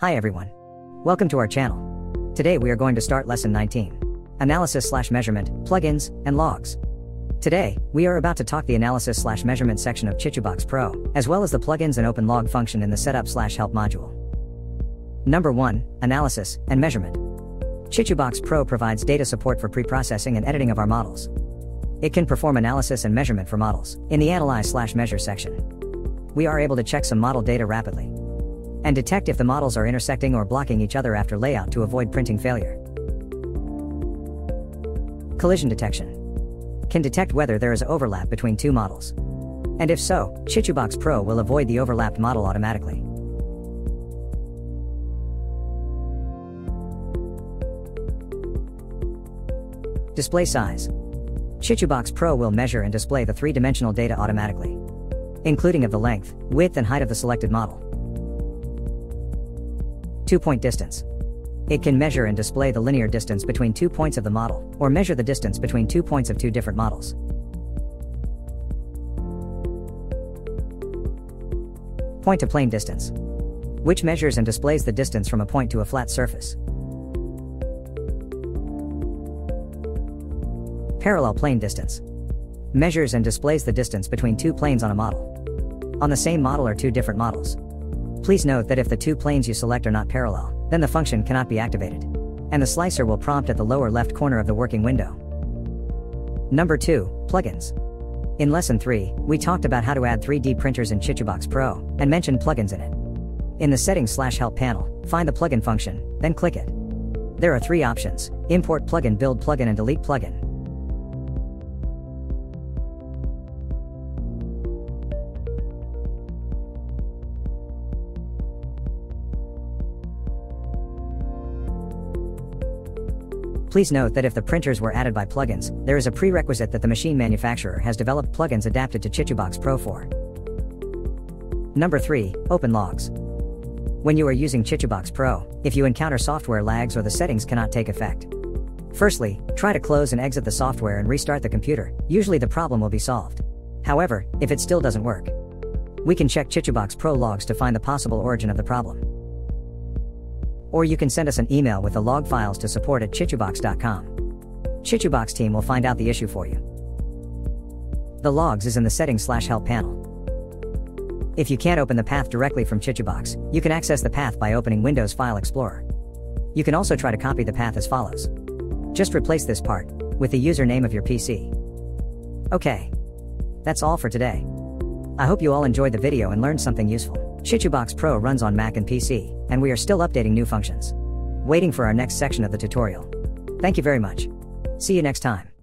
Hi everyone. Welcome to our channel. Today we are going to start lesson 19. Analysis slash measurement, plugins, and logs. Today, we are about to talk the analysis slash measurement section of ChituBox Pro, as well as the plugins and open log function in the setup slash help module. Number 1, Analysis and Measurement. ChituBox Pro provides data support for pre-processing and editing of our models. It can perform analysis and measurement for models in the Analyze slash Measure section. We are able to check some model data rapidly and detect if the models are intersecting or blocking each other after layout to avoid printing failure. Collision detection can detect whether there is overlap between two models. And if so, ChituBox Pro will avoid the overlapped model automatically. Display size. ChituBox Pro will measure and display the three-dimensional data automatically, including of the length, width and height of the selected model. Two-point distance. It can measure and display the linear distance between two points of the model, or measure the distance between two points of two different models. Point to plane distance, which measures and displays the distance from a point to a flat surface. Parallel plane distance measures and displays the distance between two planes on a model. On the same model or two different models. Please note that if the two planes you select are not parallel, then the function cannot be activated. And the slicer will prompt at the lower left corner of the working window. Number 2, Plugins. In Lesson 3, we talked about how to add 3D printers in ChituBox Pro, and mentioned plugins in it. In the Settings slash Help panel, find the plugin function, then click it. There are three options, Import plugin, Build plugin and Delete plugin. Please note that if the printers were added by plugins, there is a prerequisite that the machine manufacturer has developed plugins adapted to ChituBox Pro for. Number 3, Open Logs. When you are using ChituBox Pro, if you encounter software lags or the settings cannot take effect. Firstly, try to close and exit the software and restart the computer, usually the problem will be solved. However, if it still doesn't work, we can check ChituBox Pro logs to find the possible origin of the problem. Or you can send us an email with the log files to support at chitubox.com. ChituBox team will find out the issue for you. The logs is in the settings slash help panel. If you can't open the path directly from ChituBox, you can access the path by opening Windows File Explorer. You can also try to copy the path as follows. Just replace this part with the username of your PC. Okay. That's all for today. I hope you all enjoyed the video and learned something useful. ChituBox Pro runs on Mac and PC, and we are still updating new functions. Waiting for our next section of the tutorial. Thank you very much. See you next time.